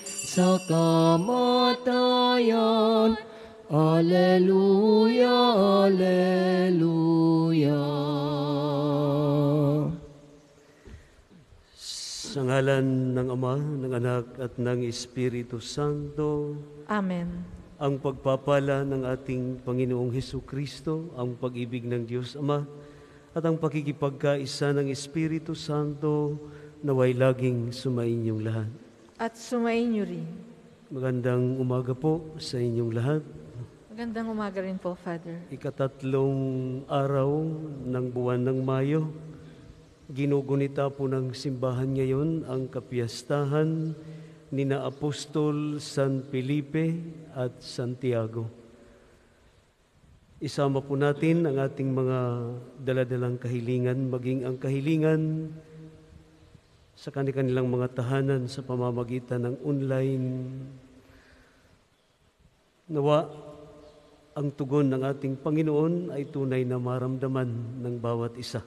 sa kamatayan. Alleluia, Alleluia. Sa ngalan ng Ama, ng Anak at ng Espiritu Santo, Amen. ang pagpapala ng ating Panginoong Heso Kristo, ang pag-ibig ng Diyos Ama, at ang pakikipagkaisa ng Espiritu Santo naway laging sumainyong lahat. At sumayin niyo rin. Magandang umaga po sa inyong lahat. Magandang umaga rin po, Father. Ikatatlong araw ng buwan ng Mayo, ginugunita po ng simbahan ngayon ang kapiyastahan ni na Apostol San Felipe at Santiago. Isama po natin ang ating mga daladalang kahilingan, maging ang kahilingan sa kanilang mga tahanan sa pamamagitan ng online. Nawa, ang tugon ng ating Panginoon ay tunay na maramdaman ng bawat isa.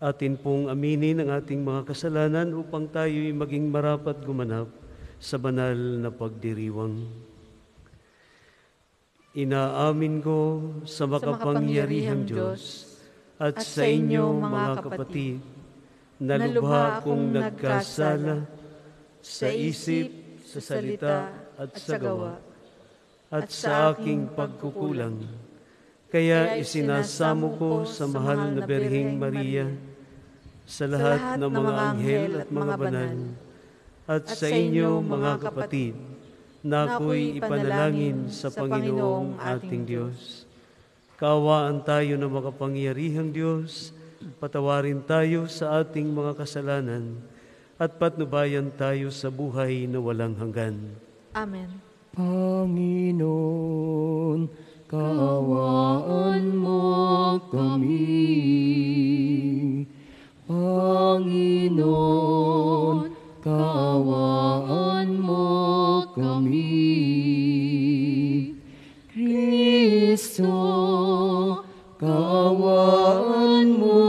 Atin pong aminin ang ating mga kasalanan upang tayo'y maging marapat gumanap sa banal na pagdiriwang. Inaamin ko sa makapangyarihang Diyos at sa inyo mga kapatid. na lubha akong nagkasala sa isip, sa salita at sa gawa at sa aking pagkukulang. Kaya isinasamo ko sa mahal na Berhing Maria, sa lahat ng mga anghel at mga banal, at sa inyo mga kapatid, na ako'y ipanalangin sa Panginoong ating Diyos. Kawaan tayo ng makapangyarihang Diyos, patawarin tayo sa ating mga kasalanan, at patnubayan tayo sa buhay na walang hanggan. Amen. Panginoon, kaawaan mo kami. Panginoon, kaawaan mo kami. Kristo, kaawaan mo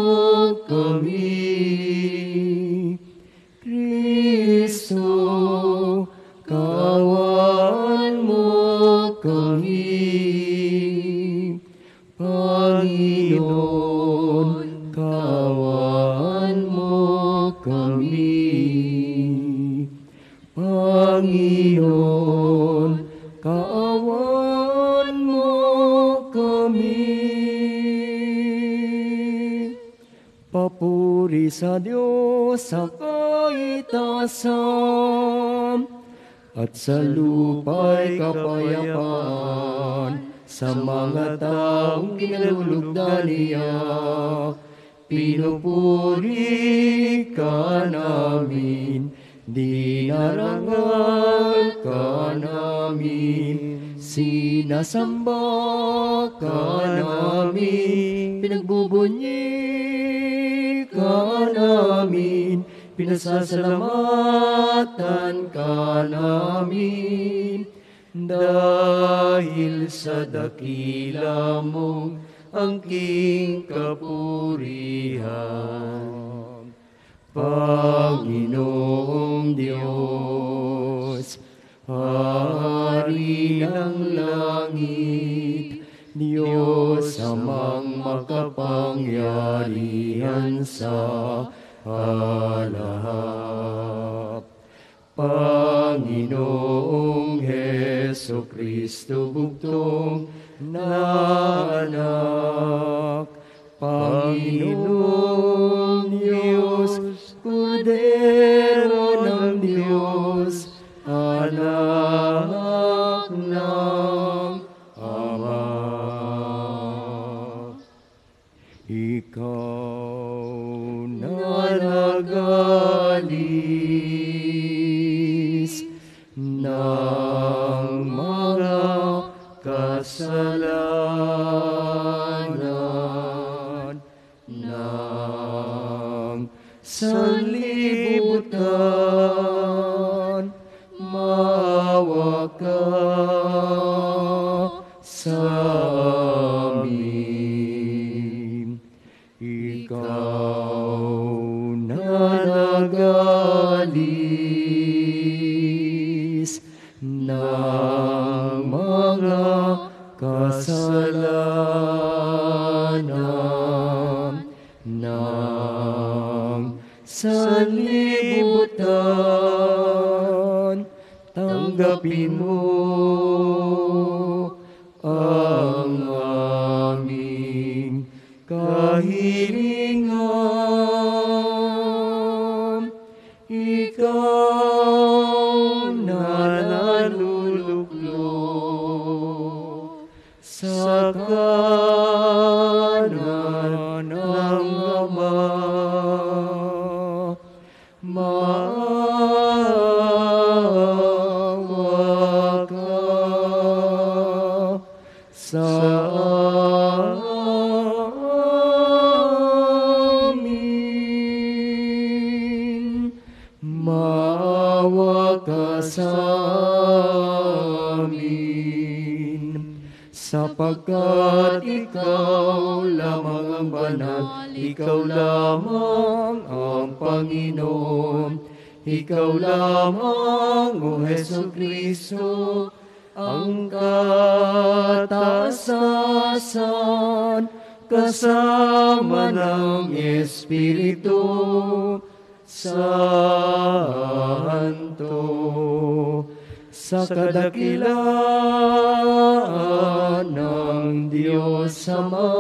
Papuri sa Diyos sa kaitasan at sa lupa'y kapayapaan sa mga taong kinalulugdan niya. Pinupuri ka namin, dinarangal ka namin, sinasamba ka namin, pinagbubunyi ka namin, pinasasalamatan ka namin, dahil sa dakila mong angking kapurihan. Panginoong Diyos, Hari ng langit, Diyos amang makapangyarihan sa halahap. Panginoong Heso Kristo bugtong na anak, Panginoong kasalanan. Ng sanlibutan, ang banal, ikaw lamang ang Panginoon, ikaw lamang, O Heso Kristo, ang katasasan kasama ng Espiritu Santo sa kadakilaan ng Diyos Ama.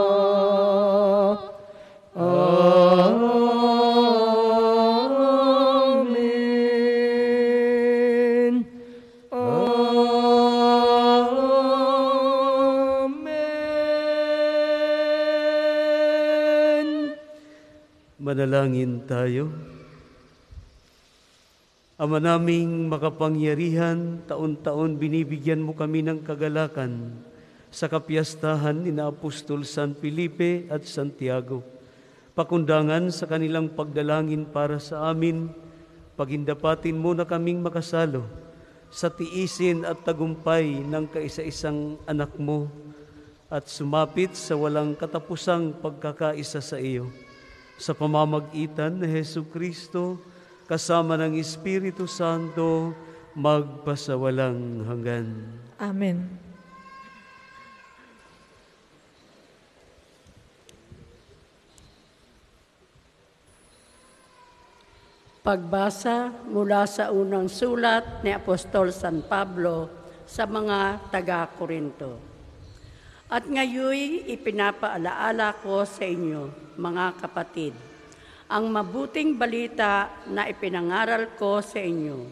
Amen. Amen. Manalangin tayo. Ama naming makapangyarihan, taon-taon binibigyan mo kami ng kagalakan sa kapiyastahan ni Apostol San Felipe at Santiago. Pakundangan sa kanilang pagdalangin para sa amin, pagindapatin mo na kaming makasalo sa tiisin at tagumpay ng kaisa-isang anak mo at sumapit sa walang katapusang pagkakaisa sa iyo sa pamamagitan ni Heso Kristo kasama ng Espiritu Santo magpasawalang hanggan. Amen. Pagbasa mula sa unang sulat ni Apostol San Pablo sa mga taga-Korinto. At ngayoy ipinapaalaala ko sa inyo, mga kapatid, ang mabuting balita na ipinangaral ko sa inyo.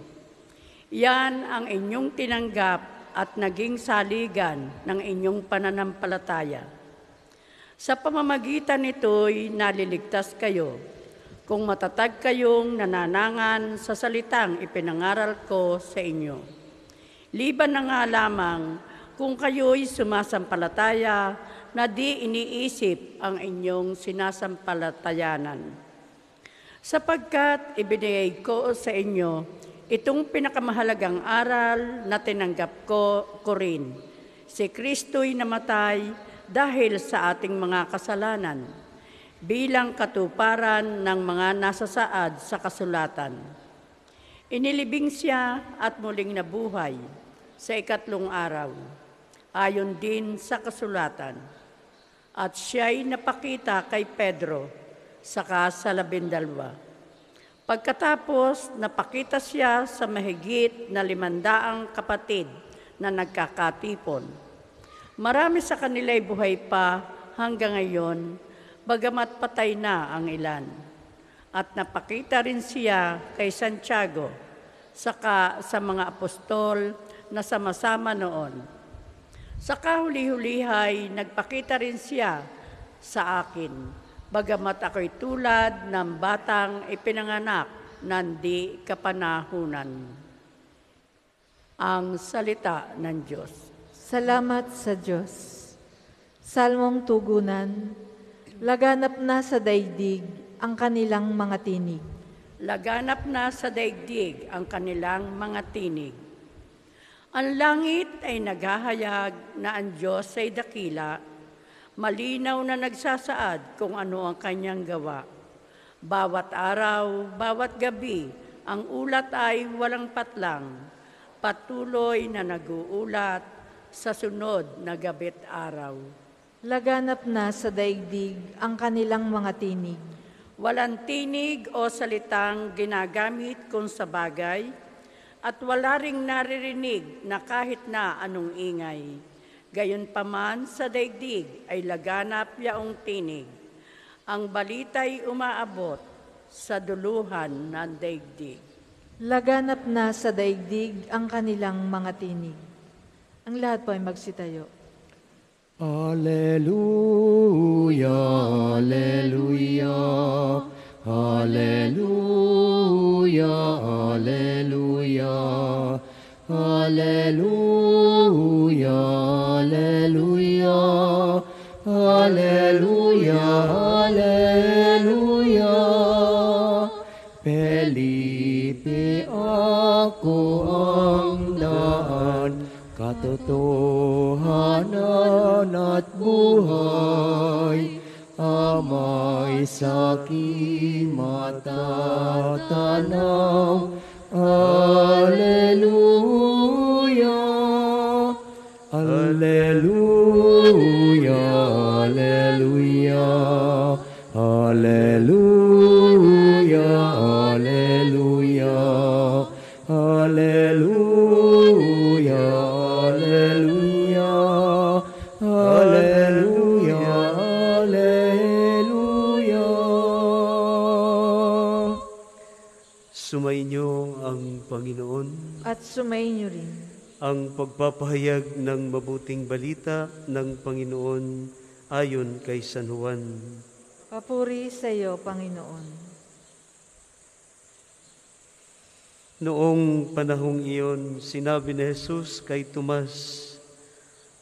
Yan ang inyong tinanggap at naging saligan ng inyong pananampalataya. Sa pamamagitan nito'y naliligtas kayo kung matatag kayong nananangan sa salitang ipinangaral ko sa inyo. Liban na nga lamang kung kayo'y sumasampalataya na di iniisip ang inyong sinasampalatayanan. Sapagkat ibinigay ko sa inyo itong pinakamahalagang aral na tinanggap ko, ko rin. Si Kristo'y namatay dahil sa ating mga kasalanan bilang katuparan ng mga nasasaad sa kasulatan. Inilibing siya at muling nabuhay sa ikatlong araw, ayon din sa kasulatan. At siya'y napakita kay Pedro, saka sa labindalwa. Pagkatapos, napakita siya sa mahigit na limandaang kapatid na nagkakatipon. Marami sa kanila'y buhay pa hanggang ngayon, bagamat patay na ang ilan. At napakita rin siya kay Santiago, saka sa mga apostol na sama-sama noon. Sa kahuli-hulihay, nagpakita rin siya sa akin, bagamat ako'y tulad ng batang ipinanganak ng di kapanahunan. Ang salita ng Diyos. Salamat sa Diyos. Salmong tugunan, laganap na sa daigdig ang kanilang mga tinig. Laganap na sa daigdig ang kanilang mga tinig. Ang langit ay naghahayag na ang Diyos ay dakila, Malinaw na nagsasaad kung ano ang kanyang gawa. Bawat araw, bawat gabi, ang ulat ay walang patlang. Patuloy na naguulat sa sunod na gabit araw. Laganap na sa daigdig ang kanilang mga tinig. Walang tinig o salitang ginagamit kung sa bagay, at wala ring naririnig na kahit na anong ingay. Gayunpaman sa daigdig ay laganap yaong tinig. Ang balita'y umaabot sa duluhan ng daigdig. Laganap na sa daigdig ang kanilang mga tinig. Ang lahat po ay magsitayo. Alleluia, Alleluia, Alleluia, Alleluia, Alleluia, Alleluia, Alleluia, Alleluia. Felipe ako ang daan, katotohanan at buhay. Amay sa aking matatanaw. Alleluia, Alleluia, Alleluia, sumainyo rin. ang pagpapahayag ng mabuting balita ng Panginoon ayon kay San Juan. Papuri sa iyo, Panginoon. Noong panahong iyon, sinabi ni Jesus kay Tomas,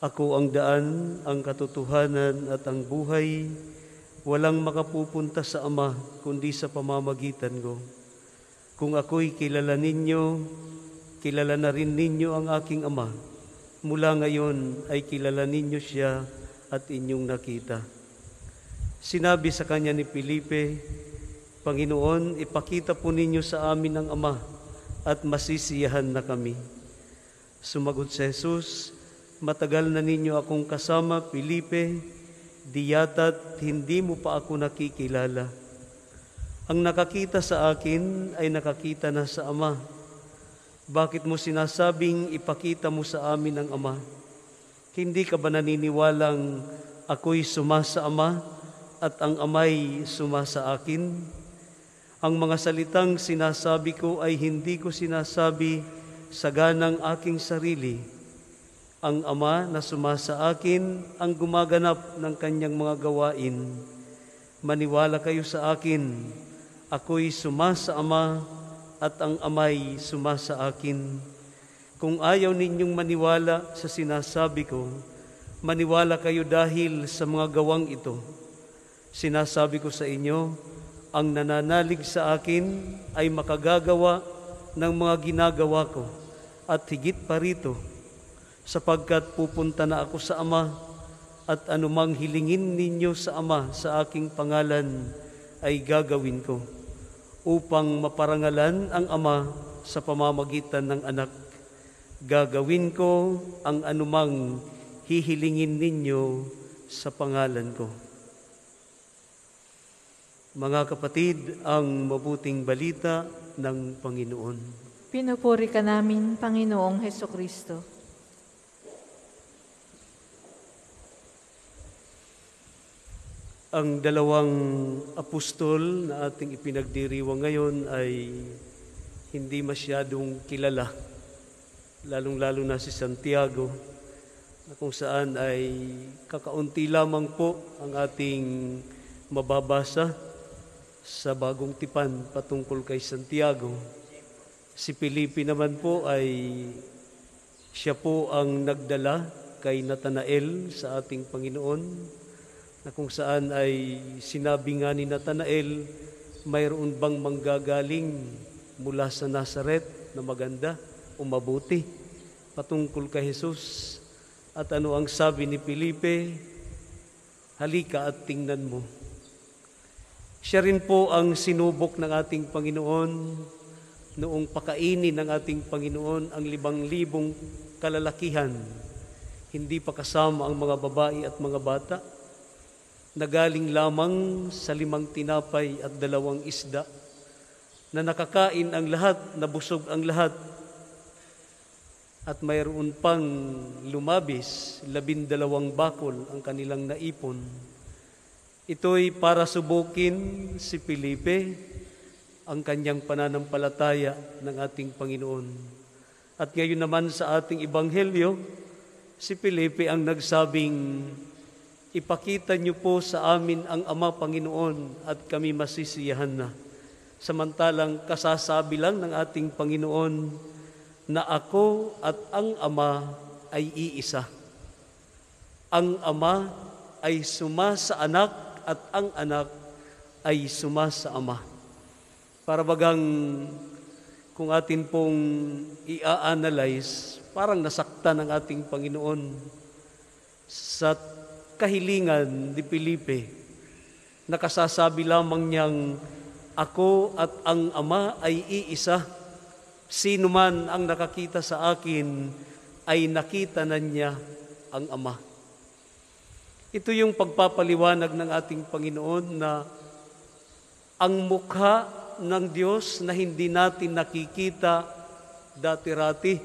Ako ang daan, ang katotohanan at ang buhay. Walang makapupunta sa Ama kundi sa pamamagitan ko. Kung ako'y kilala ninyo, kilala na rin ninyo ang aking Ama. Mula ngayon ay kilala ninyo siya at inyong nakita. Sinabi sa kanya ni Felipe, Panginoon, ipakita po ninyo sa amin ang Ama at masisiyahan na kami. Sumagot si Jesus, Matagal na ninyo akong kasama, Felipe, di yata't hindi mo pa ako nakikilala. Ang nakakita sa akin ay nakakita na sa Ama. Bakit mo sinasabing ipakita mo sa amin ang Ama? Hindi ka ba naniniwalang ako'y sumasa Ama at ang Ama'y sumasa akin? Ang mga salitang sinasabi ko ay hindi ko sinasabi sa ganang aking sarili. Ang Ama na sumasa akin ang gumaganap ng kanyang mga gawain. Maniwala kayo sa akin, ako'y sumasa Ama at ang Ama'y sumasa akin. Kung ayaw ninyong maniwala sa sinasabi ko, maniwala kayo dahil sa mga gawang ito. Sinasabi ko sa inyo, ang nananalig sa akin ay makagagawa ng mga ginagawa ko at higit pa rito, sapagkat pupunta na ako sa Ama at anumang hilingin ninyo sa Ama sa aking pangalan ay gagawin ko upang maparangalan ang Ama sa pamamagitan ng anak. Gagawin ko ang anumang hihilingin ninyo sa pangalan ko. Mga kapatid, ang mabuting balita ng Panginoon. Pinupuri ka namin, Panginoong Heso Kristo. Ang dalawang apostol na ating ipinagdiriwang ngayon ay hindi masyadong kilala, lalong-lalo na si Santiago, na kung saan ay kakaunti lamang po ang ating mababasa sa bagong tipan patungkol kay Santiago. Si Felipe naman po ay siya po ang nagdala kay Natanael sa ating Panginoon na kung saan ay sinabi nga ni Natanael, mayroon bang manggagaling mula sa Nazaret na maganda o mabuti patungkol kay Jesus? At ano ang sabi ni Felipe? Halika at tingnan mo. Siya rin po ang sinubok ng ating Panginoon noong pakainin ng ating Panginoon ang libang libong kalalakihan. Hindi pa kasama ang mga babae at mga bata na galing lamang sa limang tinapay at dalawang isda na nakakain ang lahat, nabusog ang lahat at mayroon pang lumabis, labindalawang bakol ang kanilang naipon. Ito'y para subukin si Felipe ang kanyang pananampalataya ng ating Panginoon. At ngayon naman sa ating Ibanghelyo, si Felipe ang nagsabing, Ipakita niyo po sa amin ang Ama Panginoon at kami masisiyahan na. Samantalang kasasabi lang ng ating Panginoon na ako at ang Ama ay iisa. Ang Ama ay suma sa anak at ang anak ay suma sa Ama. Para bagang kung atin pong i-analyze, parang nasaktan ang ating Panginoon sa kahilingan ni Felipe. Nakasasabi lamang niyang, Ako at ang Ama ay iisa. Sino man ang nakakita sa akin ay nakita na niya ang Ama. Ito yung pagpapaliwanag ng ating Panginoon na ang mukha ng Diyos na hindi natin nakikita dati-rati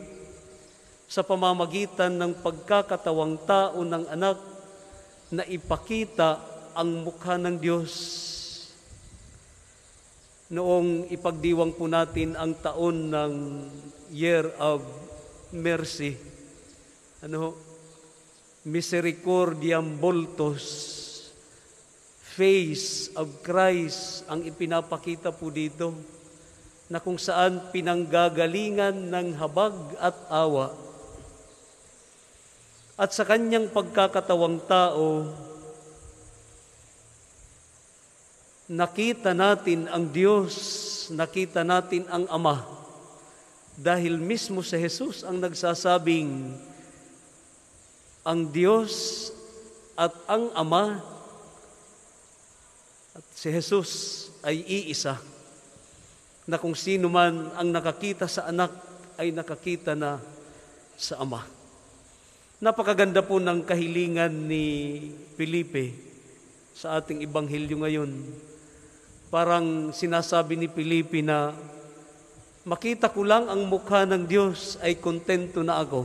sa pamamagitan ng pagkakatawang tao ng anak na ipakita ang mukha ng Diyos. Noong ipagdiwang po natin ang taon ng Year of Mercy, ano, Misericordiam Voltus, face of Christ ang ipinapakita po dito na kung saan pinanggagalingan ng habag at awa at sa kanyang pagkakatawang tao, nakita natin ang Diyos, nakita natin ang Ama. Dahil mismo sa Jesus ang nagsasabing, ang Diyos at ang Ama at si Jesus ay iisa na kung sino man ang nakakita sa anak ay nakakita na sa Ama. Napakaganda po ng kahilingan ni Felipe sa ating ibanghilyo ngayon. Parang sinasabi ni Felipe na makita ko lang ang mukha ng Diyos ay kontento na ako.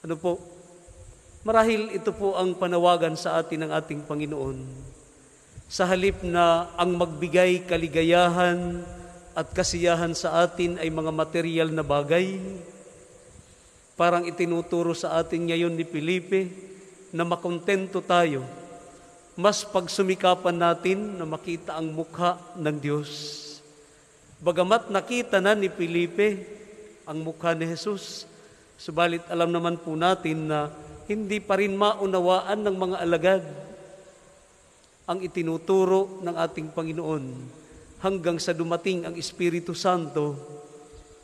Ano po? Marahil ito po ang panawagan sa atin ng ating Panginoon. Sa halip na ang magbigay kaligayahan at kasiyahan sa atin ay mga material na bagay, Parang itinuturo sa atin ngayon ni Felipe na makontento tayo. Mas pagsumikapan natin na makita ang mukha ng Diyos. Bagamat nakita na ni Felipe ang mukha ni Jesus, subalit alam naman po natin na hindi pa rin maunawaan ng mga alagad ang itinuturo ng ating Panginoon hanggang sa dumating ang Espiritu Santo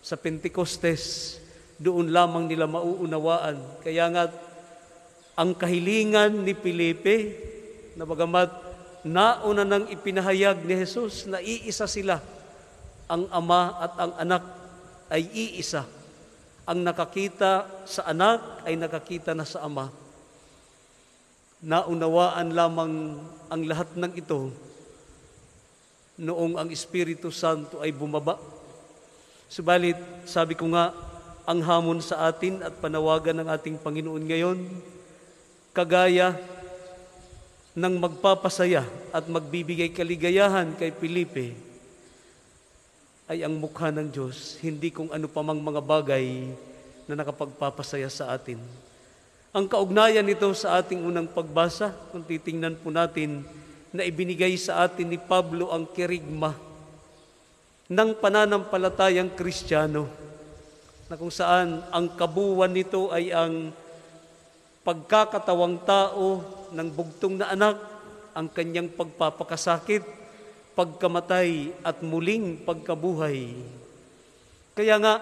sa Pentecostes doon lamang nila mauunawaan. Kaya nga, ang kahilingan ni Felipe, na bagamat nauna nang ipinahayag ni Jesus na iisa sila, ang ama at ang anak ay iisa. Ang nakakita sa anak ay nakakita na sa ama. Naunawaan lamang ang lahat ng ito noong ang Espiritu Santo ay bumaba. Subalit, sabi ko nga, ang hamon sa atin at panawagan ng ating Panginoon ngayon, kagaya ng magpapasaya at magbibigay kaligayahan kay Felipe, ay ang mukha ng Diyos, hindi kung ano pa mang mga bagay na nakapagpapasaya sa atin. Ang kaugnayan nito sa ating unang pagbasa, kung titingnan po natin, na ibinigay sa atin ni Pablo ang kirigma ng pananampalatayang kristyano na kung saan ang kabuuan nito ay ang pagkakatawang tao ng bugtong na anak, ang kanyang pagpapakasakit, pagkamatay at muling pagkabuhay. Kaya nga,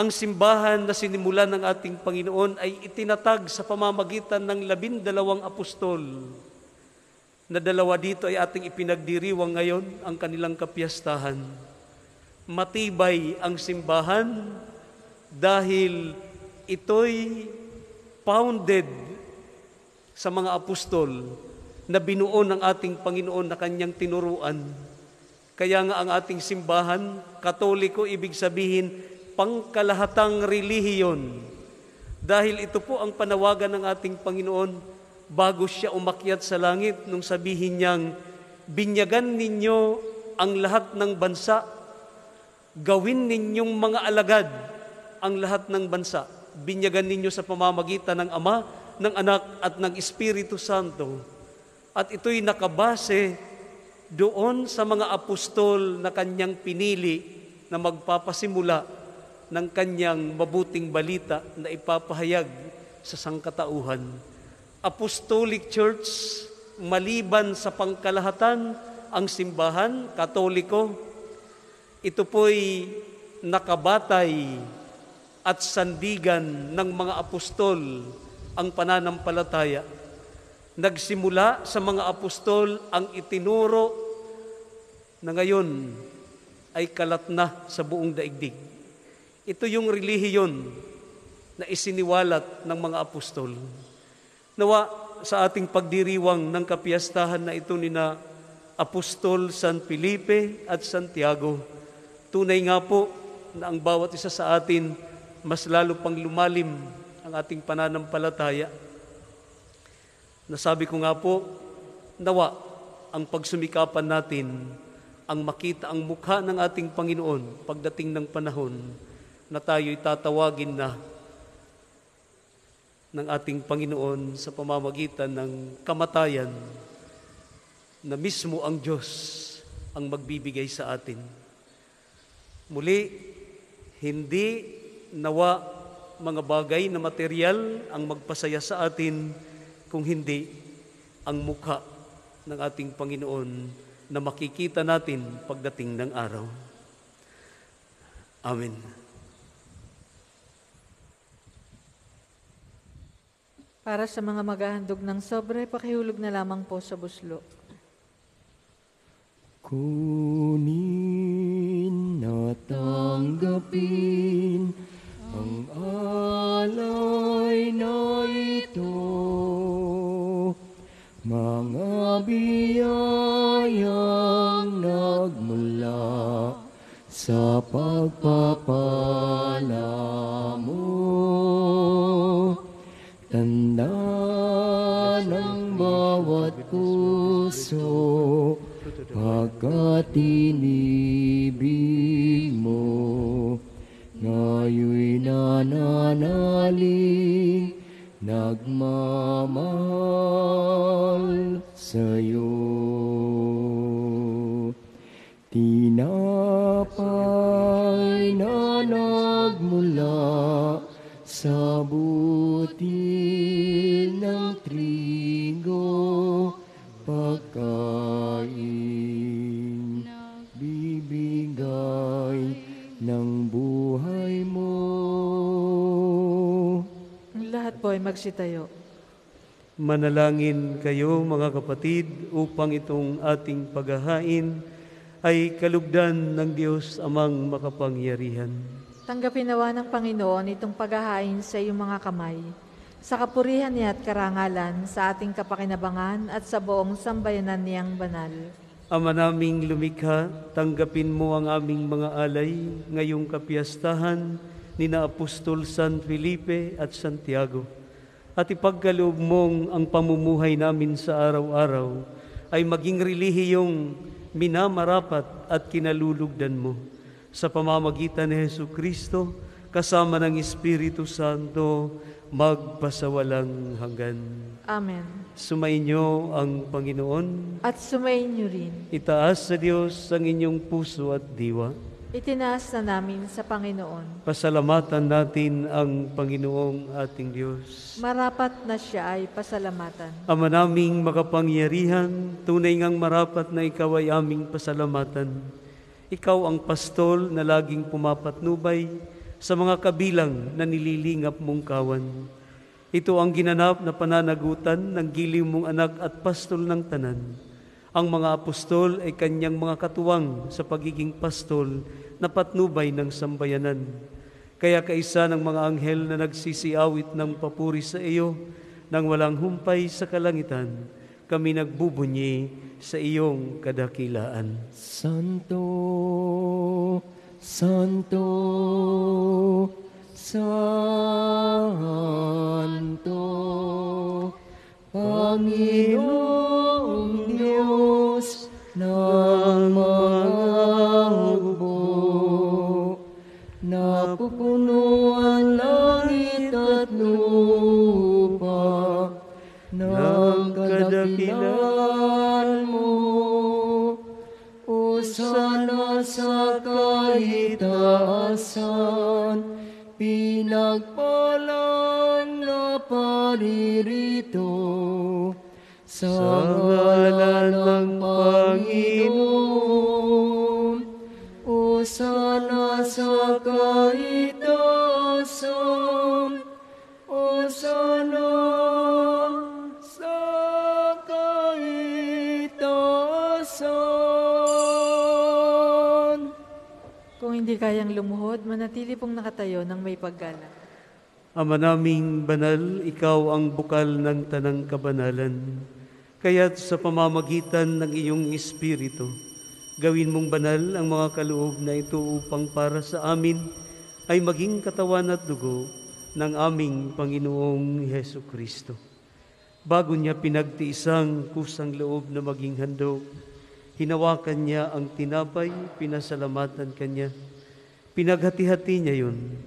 Ang simbahan na sinimulan ng ating Panginoon ay itinatag sa pamamagitan ng labindalawang apostol na dalawa dito ay ating ipinagdiriwang ngayon ang kanilang kapiyastahan. Matibay ang simbahan dahil ito'y founded sa mga apostol na binuo ng ating Panginoon na kanyang tinuruan. Kaya nga ang ating simbahan, katoliko, ibig sabihin, pangkalahatang relihiyon. Dahil ito po ang panawagan ng ating Panginoon bago siya umakyat sa langit nung sabihin niyang, binyagan ninyo ang lahat ng bansa, gawin ninyong mga alagad ang lahat ng bansa, binyagan ninyo sa pamamagitan ng Ama, ng Anak at ng Espiritu Santo at ito'y nakabase doon sa mga apostol na kanyang pinili na magpapasimula ng kanyang mabuting balita na ipapahayag sa sangkatauhan. Apostolic Church, maliban sa pangkalahatan, ang simbahan, katoliko, ito po'y nakabatay at sandigan ng mga apostol ang pananampalataya nagsimula sa mga apostol ang itinuro na ngayon ay kalat na sa buong daigdig. Ito yung relihiyon na isiniwalat ng mga apostol. Nawa sa ating pagdiriwang ng kapiyastahan na ito ni na Apostol San Felipe at Santiago, tunay nga po na ang bawat isa sa atin mas lalo pang lumalim ang ating pananampalataya Nasabi ko nga po, nawa ang pagsumikapan natin ang makita ang mukha ng ating Panginoon pagdating ng panahon na tayo'y tatawagin na ng ating Panginoon sa pamamagitan ng kamatayan na mismo ang Diyos ang magbibigay sa atin. Muli, hindi nawa mga bagay na material ang magpasaya sa atin, kung hindi ang mukha ng ating Panginoon na makikita natin pagdating ng araw. Amen. Para sa mga maghahandog ng sobre, pakihulog na lamang po sa buslo. Kunin na tanggapin ang alay na ito, mga biyayang nagmula sa pagpapala mo. Tanda ng bawat puso, pagkat inibig Ngayoy nananaling nagmamahal sa'yo. Tinapay na nagmula sa butil magsitayo. Manalangin kayo mga kapatid upang itong ating paghahain ay kalugdan ng Diyos amang makapangyarihan. Tanggapin nawa ng Panginoon itong paghahain sa iyong mga kamay, sa kapurihan niya at karangalan, sa ating kapakinabangan at sa buong sambayanan niyang banal. Ama naming lumikha, tanggapin mo ang aming mga alay ngayong kapiyastahan ni na Apostol San Felipe at Santiago. At ipagkaloob mong ang pamumuhay namin sa araw-araw ay maging relihiyong minamarapat at kinalulugdan mo sa pamamagitan ni Heso Kristo kasama ng Espiritu Santo magpasawalang hanggan. Amen. Sumainyo ang Panginoon. At sumayin niyo rin. Itaas sa Diyos ang inyong puso at diwa. Itinaas na namin sa Panginoon. Pasalamatan natin ang Panginoong ating Diyos. Marapat na siya ay pasalamatan. Ama naming makapangyarihan, tunay ngang marapat na ikaw ay aming pasalamatan. Ikaw ang pastol na laging pumapatnubay sa mga kabilang na nililingap mong kawan. Ito ang ginanap na pananagutan ng giling mong anak at pastol ng tanan. Ang mga apostol ay kanyang mga katuwang sa pagiging pastol na patnubay ng sambayanan. Kaya kaisa ng mga anghel na nagsisiawit ng papuri sa iyo nang walang humpay sa kalangitan, kami nagbubunyi sa iyong kadakilaan. Santo, Santo, Santo, Panginoong Diyos ng mga hukbo, napupuno ang langit at lupa ng kadakilaan mo. O sana sa kahitaasan, pinagpalang na paririto sa ngalan ng Panginoon. O sana sa kahitaasan, o sana sa kahitaasan. Kung hindi kayang lumuhod, manatili pong nakatayo ng may paggalang. Ama naming banal, ikaw ang bukal ng tanang kabanalan. Kaya't sa pamamagitan ng iyong Espiritu, gawin mong banal ang mga kaloob na ito upang para sa amin ay maging katawan at dugo ng aming Panginoong Heso Kristo. Bago niya pinagtiisang kusang loob na maging handog, hinawakan niya ang tinapay, pinasalamatan kanya. Pinaghati-hati niya yun.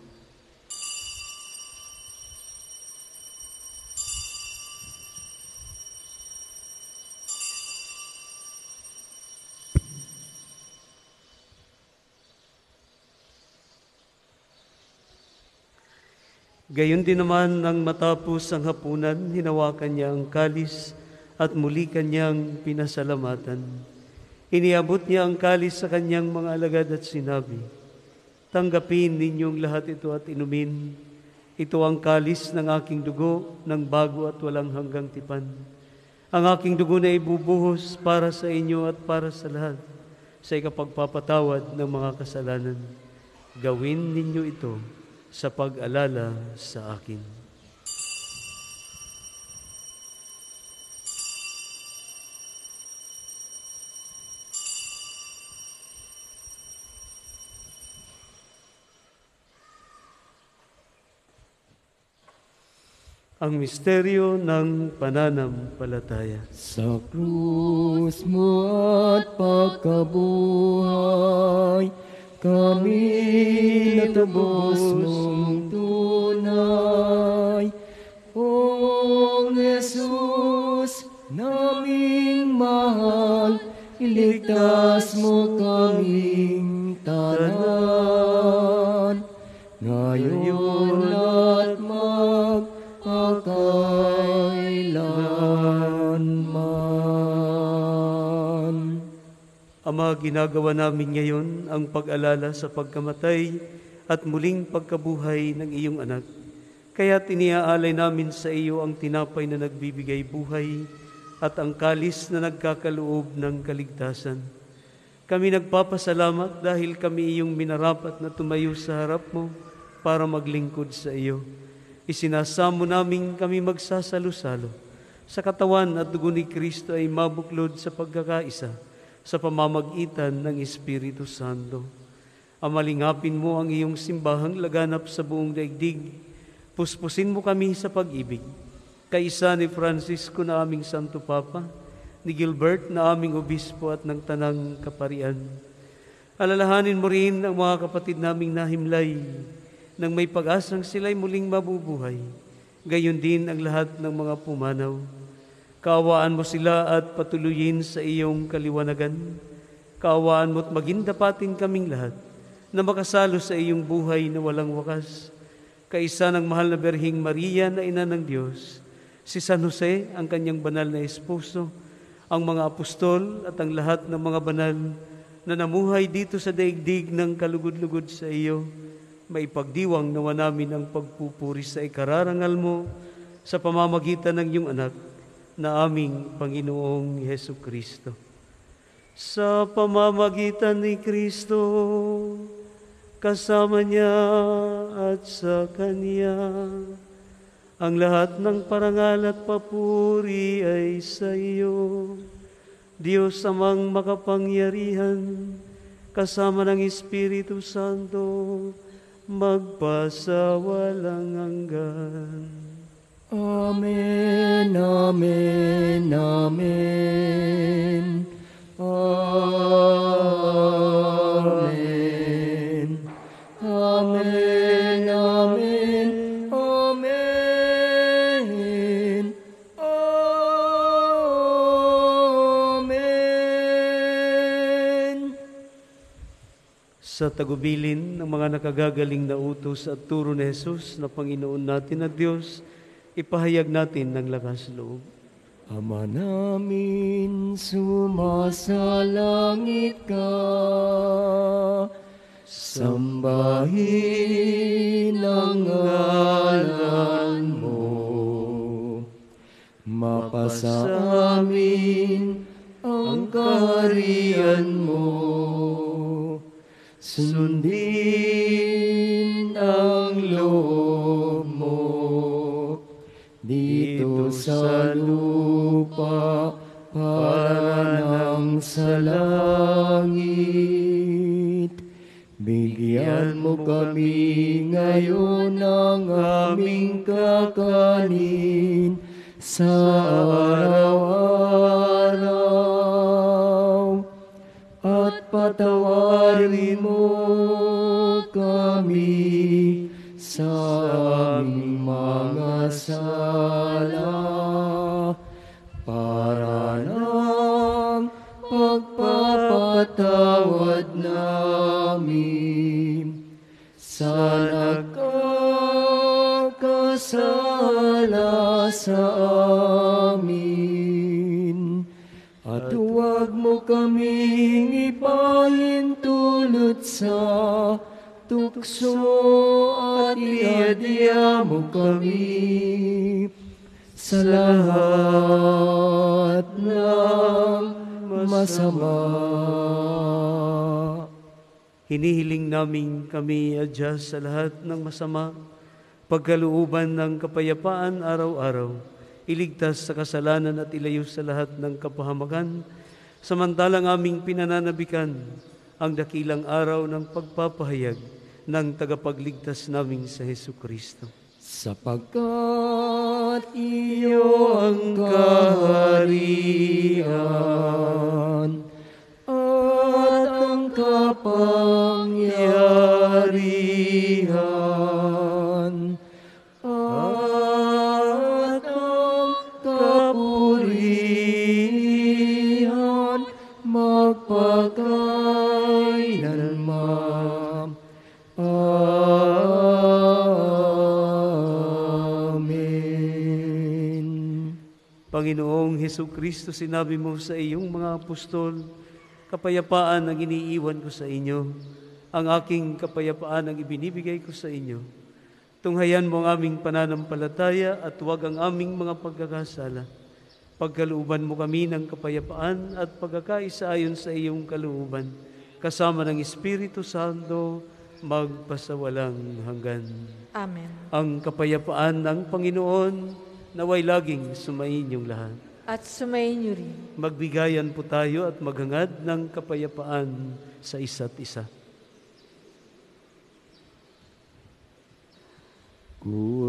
Gayon din naman nang matapos ang hapunan, hinawakan niya ang kalis at muli kanyang pinasalamatan. Iniabot niya ang kalis sa kanyang mga alagad at sinabi, Tanggapin ninyong lahat ito at inumin. Ito ang kalis ng aking dugo ng bago at walang hanggang tipan. Ang aking dugo na ibubuhos para sa inyo at para sa lahat sa ikapagpapatawad ng mga kasalanan. Gawin ninyo ito sa pag-alala sa akin. Ang misteryo ng pananampalataya. Sa krus mo at pagkabuhay, kami natubos mong tunay. O Jesus, naming mahal, iligtas mo kaming tanan. Ama, ginagawa namin ngayon ang pag-alala sa pagkamatay at muling pagkabuhay ng iyong anak. Kaya tiniaalay namin sa iyo ang tinapay na nagbibigay buhay at ang kalis na nagkakaloob ng kaligtasan. Kami nagpapasalamat dahil kami iyong minarapat na tumayo sa harap mo para maglingkod sa iyo. Isinasamo namin kami magsasalo-salo sa katawan at dugo ni Kristo ay mabuklod sa pagkakaisa sa pamamagitan ng Espiritu Santo. Amalingapin mo ang iyong simbahang laganap sa buong daigdig. Puspusin mo kami sa pag-ibig. Kaisa ni Francisco na aming Santo Papa, ni Gilbert na aming obispo at ng Tanang Kaparian. Alalahanin mo rin ang mga kapatid naming nahimlay nang may pag-asang sila'y muling mabubuhay. Gayon din ang lahat ng mga pumanaw. Kaawaan mo sila at patuloyin sa iyong kaliwanagan. Kaawaan mo at maging dapatin kaming lahat na makasalo sa iyong buhay na walang wakas. kaisa ng mahal na Berhing Maria na ina ng Diyos, si San Jose, ang kanyang banal na esposo, ang mga apostol at ang lahat ng mga banal na namuhay dito sa daigdig ng kalugod-lugod sa iyo, maipagdiwang nawa namin ang pagpupuri sa ikararangal mo sa pamamagitan ng iyong anak na aming Panginoong Heso Kristo. Sa pamamagitan ni Kristo, kasama niya at sa Kanya, ang lahat ng parangal at papuri ay sa iyo. Diyos amang makapangyarihan, kasama ng Espiritu Santo, magpasawalang hanggan. Amen, Amen, Amen. Amen. Amen, Amen, Amen. Amen. Sa tagubilin ng mga nakagagaling na utos at turo ni Jesus na Panginoon natin at Diyos, ipahayag natin ng lakas loob. Ama namin, sumasalangit ka. Sambahin ang ngalan mo. Mapasa amin ang kaharian mo. Sundin sa lupa para ng sa langit. Bigyan mo kami ngayon ng aming kakanin sa araw-araw at patawarin mo kami sa aming mga sala pagpapatawad namin sa nagkakasala sa amin. At huwag mo kaming ipahintulot sa tukso at iadya mo kami sa lahat ng masama. Hinihiling namin kami adya sa lahat ng masama, pagkalooban ng kapayapaan araw-araw, iligtas sa kasalanan at ilayo sa lahat ng kapahamakan, samantalang aming pinananabikan ang dakilang araw ng pagpapahayag ng tagapagligtas naming sa Heso Kristo. Sapagkat iyo ang kaharian at ang kapangyarihan Panginoong Heso Kristo, sinabi mo sa iyong mga apostol, kapayapaan ang iniiwan ko sa inyo, ang aking kapayapaan ang ibinibigay ko sa inyo. Tunghayan mo ang aming pananampalataya at huwag ang aming mga pagkakasala. Pagkalooban mo kami ng kapayapaan at pagkakaisa ayon sa iyong kalooban, kasama ng Espiritu Santo, magpasawalang hanggan. Amen. Ang kapayapaan ng Panginoon, naway laging sumayin yung lahat. At sumayin niyo rin. Magbigayan po tayo at maghangad ng kapayapaan sa isa't isa. Kordero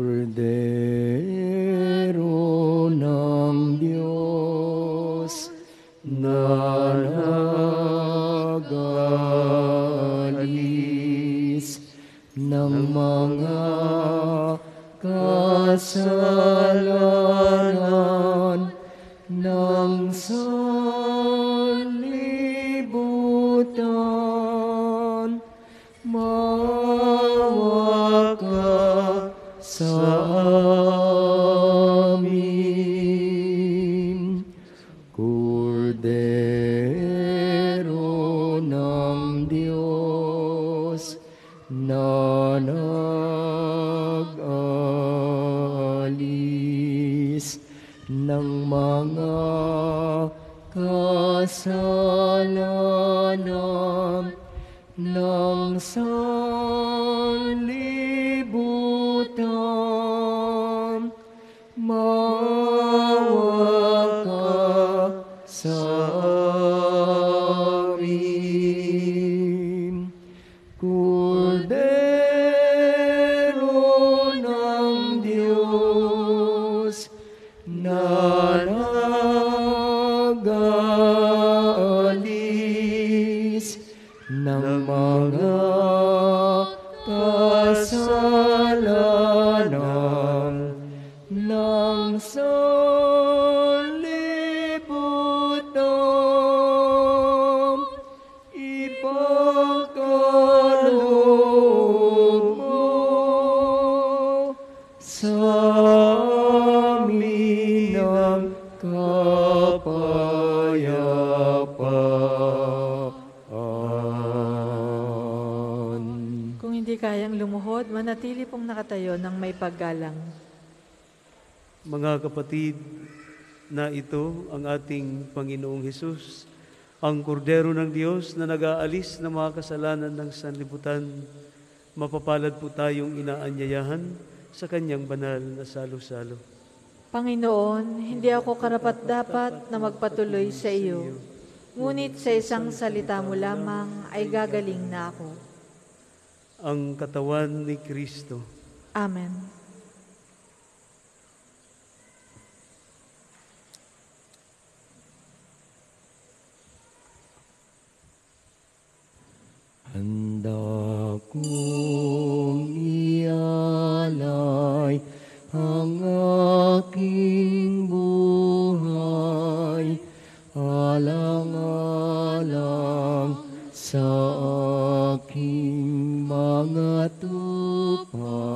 ng sanlibutan. Ipagkaloob mo sa amin ang. Kung hindi kayang lumuhod, manatili pong nakatayo ng may paggalang. Mga kapatid, na ito ang ating Panginoong Hesus, ang kordero ng Diyos na nag-aalis ng mga kasalanan ng sanlibutan. Mapapalad po tayong inaanyayahan sa kanyang banal na salo-salo. Panginoon, hindi ako karapat-dapat na magpatuloy sa iyo. Ngunit sa isang salita mo lamang ay gagaling na ako. Ang katawan ni Kristo. Amen. Handa kong ialay ang aking buhay alang-alang sa aking mga tupa.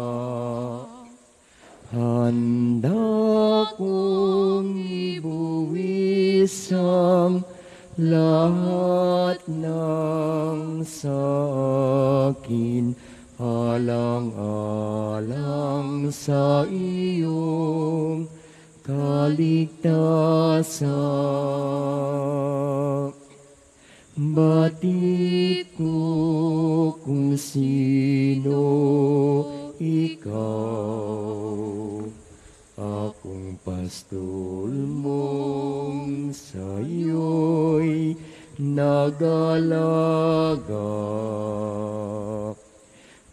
Handa kong ibuwis ang lahat ng sa akin alang-alang sa iyong kaligtasan. Batid ko kung sino ikaw, akong pastol mong sa'yo'y nagalaga.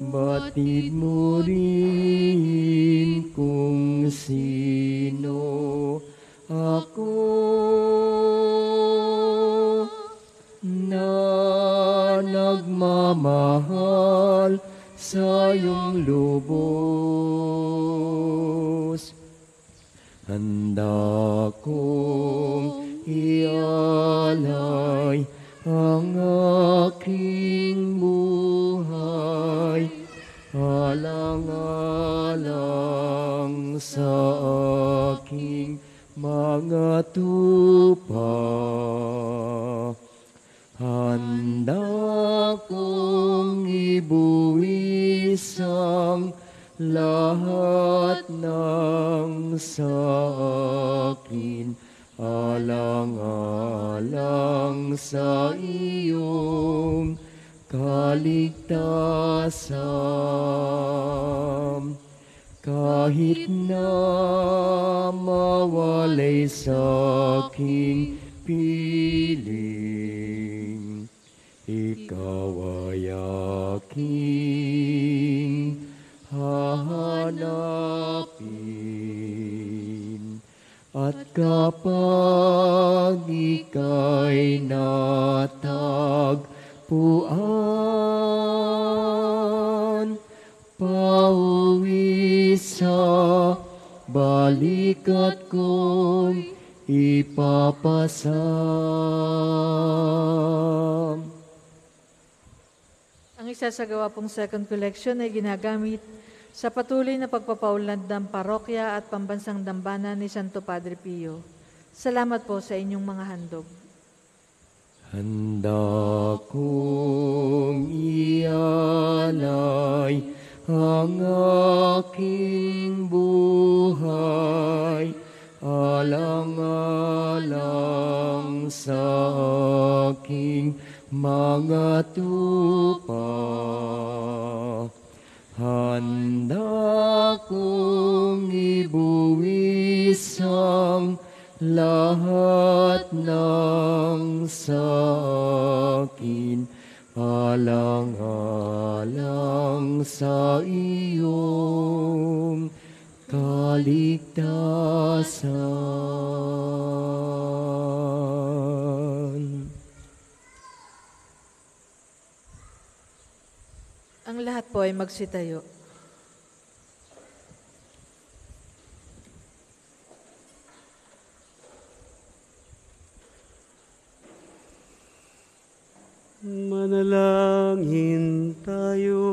Batid mo rin kung sino ako na nagmamahal sa iyong lubos. Handa kong ialay ang aking buhay alang-alang sa aking mga tupa. Handa kong ibuwis ang lahat ng sa akin alang-alang sa iyong kaligtasan. Kahit na mawalay sa aking kapag ika'y natagpuan, pauwi sa balikat kong ipapasam. Ang isasagawa pong second collection ay ginagamit sa patuloy na pagpapaulad ng parokya at pambansang dambana ni Santo Padre Pio. Salamat po sa inyong mga handog. Handa kong ialay ang aking buhay alang-alang sa aking mga tupa. Handa kong ibuwis ang lahat ng sakin alang-alang sa iyong kaligtasan. Ang lahat po ay magsitayo. Manalangin tayo.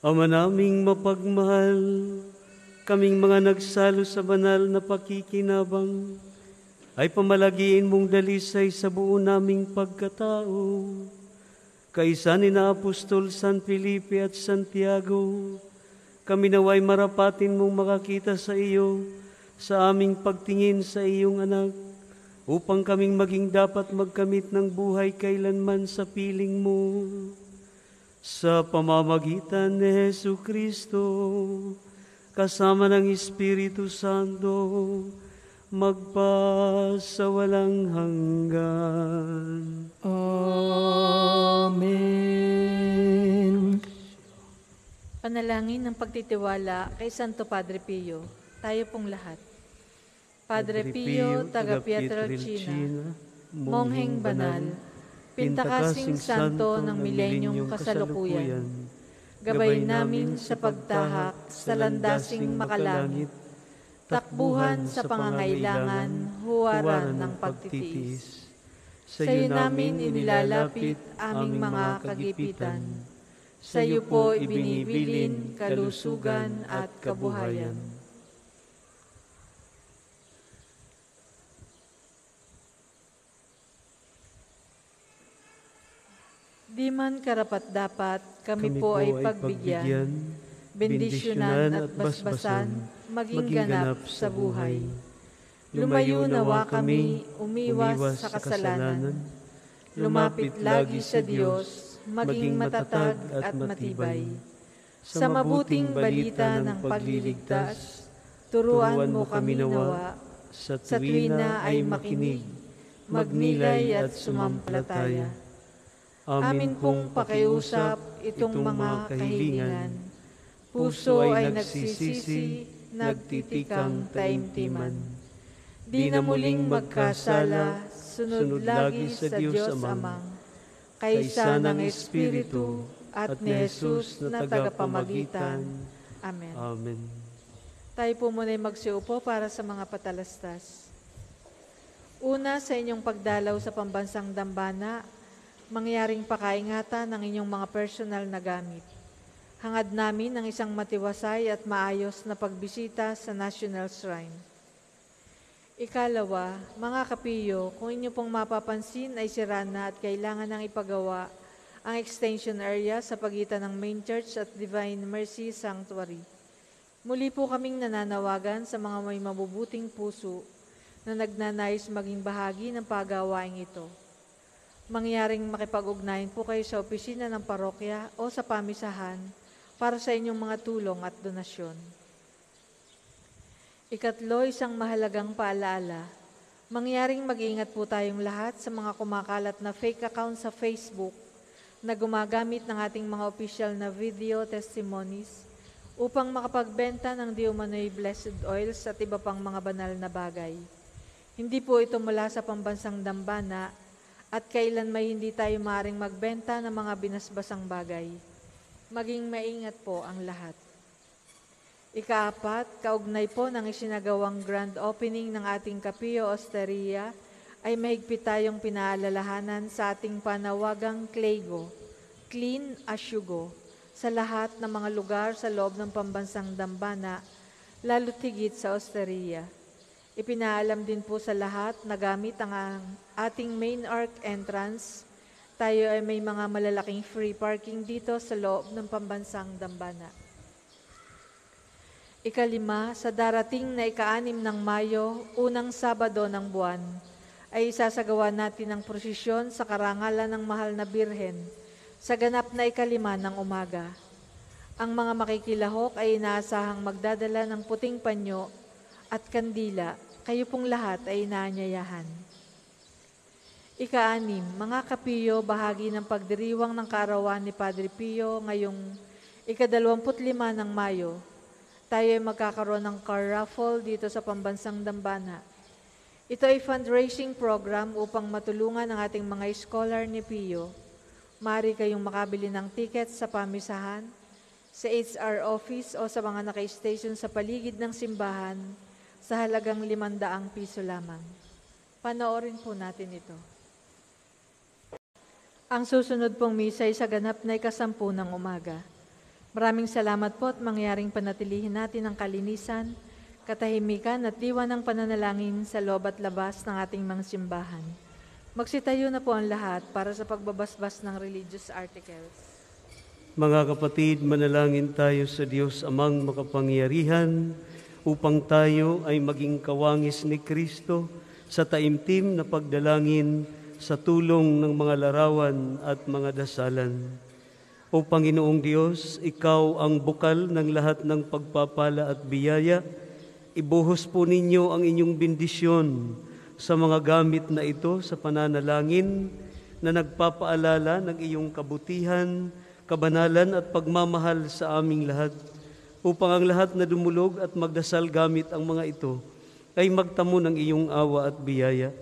Ama naming mapagmahal, kaming mga nagsalo sa banal na pakikinabang, ay pamalagiin mong dalisay sa buo naming pagkatao. Kaisa ni na Apostol San Felipe at Santiago, kami naway marapatin mong makakita sa iyo sa aming pagtingin sa iyong anak, upang kaming maging dapat magkamit ng buhay kailanman sa piling mo. Sa pamamagitan ni Yesu Kristo, kasama ng Espiritu Santo, magpa sa walang hanggan. Amen. Panalangin ng pagtitiwala kay Santo Padre Pio. Tayo pong lahat. Padre Pio, taga Pietrelcina, Mongheng Banal, Pintakasing Santo ng Milenyong Kasalukuyan, Gabay namin sa pagtahak sa landasing makalangit, takbuhan sa pangangailangan, huwaran ng pagtitiis. Sa iyo namin inilalapit aming mga kagipitan. Sa iyo po ibinibilin kalusugan at kabuhayan. Di man karapat-dapat, kami, po ay pagbigyan, bendisyonan at basbasan, maging ganap sa buhay. Lumayo nawa kami, umiwas sa kasalanan. Lumapit lagi sa Diyos, maging matatag at matibay. Sa mabuting balita ng pagliligtas, turuan mo kami nawa, sa sa tuwina ay makinig, magnilay at sumampalataya. Amin pong pakiusap itong mga kahilingan. Puso ay nagsisisi, nagtitikang taimtiman. Di na muling magkasala, sunod lagi sa Diyos Amang, kaysa ng Espiritu at ni Jesus na tagapamagitan. Amen. Amen. Tayo po muna magsiupo para sa mga patalastas. Una, sa inyong pagdalaw sa pambansang dambana, mangyaring pakaingatan ng inyong mga personal na gamit. Hangad namin ang isang matiwasay at maayos na pagbisita sa National Shrine. Ikalawa, mga kapiyo, kung inyo pong mapapansin ay sira na at kailangan ng ipagawa ang extension area sa pagitan ng Main Church at Divine Mercy Sanctuary. Muli po kaming nananawagan sa mga may mabubuting puso na nagnanais maging bahagi ng pagawaing ito. Mangyaring makipag-ugnayan po kayo sa opisina ng parokya o sa pamisahan para sa inyong mga tulong at donasyon. Ikatlo, isang mahalagang paalaala. Mangyaring mag-ingat po tayong lahat sa mga kumakalat na fake account sa Facebook na gumagamit ng ating mga official na video testimonies upang makapagbenta ng di umano'y blessed oils at iba pang mga banal na bagay. Hindi po ito mula sa pambansang dambana at kailan may hindi tayo maring magbenta ng mga binasbasang bagay. Maging maingat po ang lahat. Ikaapat, kaugnay po ng isinagawang grand opening ng ating Kapio Osteria, ay mahigpit tayong pinaalalahanan sa ating panawagang Clego, Clean as you go, sa lahat ng mga lugar sa loob ng pambansang dambana, lalo tigit sa Osteria. Ipinaalam din po sa lahat na gamit ang ating main arc entrance, tayo ay may mga malalaking free parking dito sa loob ng pambansang dambana. Ikalima, sa darating na ikaanim ng Mayo, unang Sabado ng buwan, ay isasagawa natin ang prosesyon sa karangalan ng mahal na birhen sa ganap na ikalima ng umaga. Ang mga makikilahok ay inaasahang magdadala ng puting panyo at kandila, kayo pong lahat ay inaanyayahan. Ika-anim, mga kapiyo, bahagi ng pagdiriwang ng kaarawan ni Padre Pio ngayong ikadalawamput lima ng Mayo. Tayo ay magkakaroon ng car raffle dito sa Pambansang Dambana. Ito ay fundraising program upang matulungan ang ating mga scholar ni Pio. Mari kayong makabili ng tickets sa pamisahan, sa HR office o sa mga naka-station sa paligid ng simbahan sa halagang limandaang piso lamang. Panoorin po natin ito. Ang susunod pong misa ay sa ganap na ikasampu ng umaga. Maraming salamat po at mangyaring panatilihin natin ang kalinisan, katahimikan at diwa ng pananalangin sa loob at labas ng ating mga simbahan. Magsitayo na po ang lahat para sa pagbabasbas ng religious articles. Mga kapatid, manalangin tayo sa Diyos amang makapangyarihan upang tayo ay maging kawangis ni Kristo sa taimtim na pagdalangin sa tulong ng mga larawan at mga dasalan. O Panginoong Diyos, Ikaw ang bukal ng lahat ng pagpapala at biyaya. Ibuhos po ninyo ang inyong bendisyon sa mga gamit na ito sa pananalangin na nagpapaalala ng iyong kabutihan, kabanalan at pagmamahal sa aming lahat upang ang lahat na dumulog at magdasal gamit ang mga ito ay magtamo ng iyong awa at biyaya.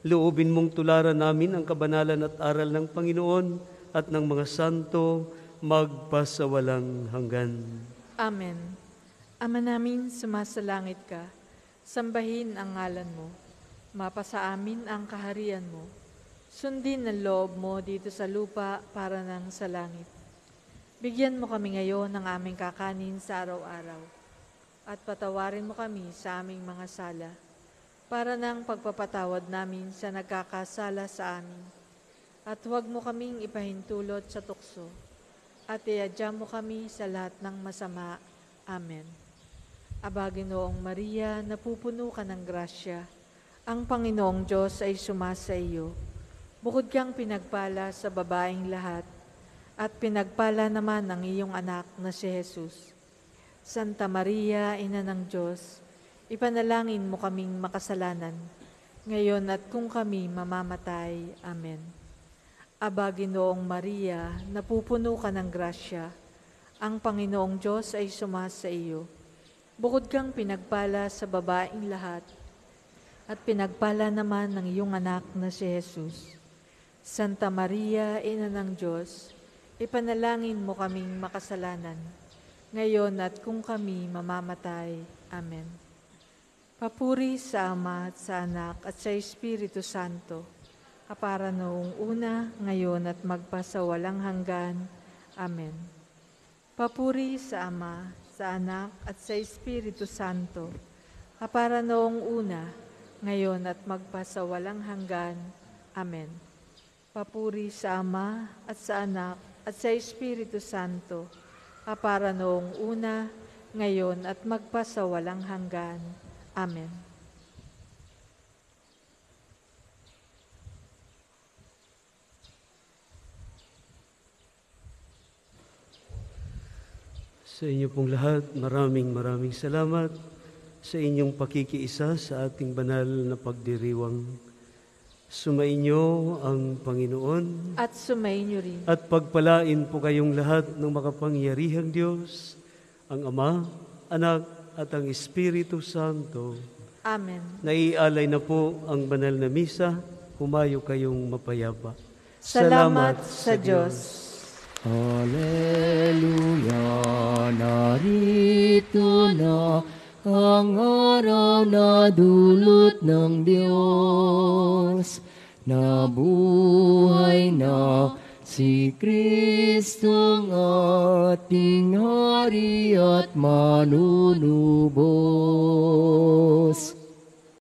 Loobin mong tularan namin ang kabanalan at aral ng Panginoon at ng mga santo magpasawalang hanggan. Amen. Ama namin, sumasalangit ka. Sambahin ang ngalan mo. Mapasa amin ang kaharian mo. Sundin ang loob mo dito sa lupa para nang sa langit. Bigyan mo kami ngayon ng aming kakanin sa araw-araw. At patawarin mo kami sa aming mga sala para ng pagpapatawad namin sa nagkakasala sa amin. At huwag mo kaming ipahintulot sa tukso. At iadya mo kami sa lahat ng masama. Amen. Aba, Ginoong Maria, napupuno ka ng grasya. Ang Panginoong Diyos ay sumasa iyo. Bukod kang pinagpala sa babaeng lahat, at pinagpala naman ang iyong anak na si Jesus. Santa Maria, Ina ng Diyos, ipanalangin mo kaming makasalanan, ngayon at kung kami mamamatay. Amen. Aba, Ginoong Maria, napupuno ka ng grasya. Ang Panginoong Diyos ay sumasa iyo. Bukod kang pinagpala sa babaeng lahat, at pinagpala naman ng iyong anak na si Jesus. Santa Maria, Ina ng Diyos, ipanalangin mo kaming makasalanan, ngayon at kung kami mamamatay. Amen. Papuri sa Ama at sa Anak at sa Espiritu Santo, kapara noong una, ngayon at magpasawalang hanggan. Amen. Papuri sa Ama, sa Anak at sa Espiritu Santo, kapara noong una, ngayon at magpasawalang hanggan. Amen. Papuri sa Ama at sa Anak at sa Espiritu Santo, kapara noong una, ngayon at magpasawalang hanggan. Amen. Sa inyo pong lahat, maraming maraming salamat sa inyong pakikiisa sa ating banal na pagdiriwang. Sumainyo ang Panginoon At sumainyo rin. at pagpalain po kayong lahat ng makapangyarihang Diyos, ang Ama, Anak at ang Espiritu Santo. Amen. Naialay na po ang banal na misa, humayo kayong mapayapa. Salamat sa Diyos. Hallelujah, narito na ang araw na dulot ng Diyos. Nabuhay na si Kristong ating hari at manunubos.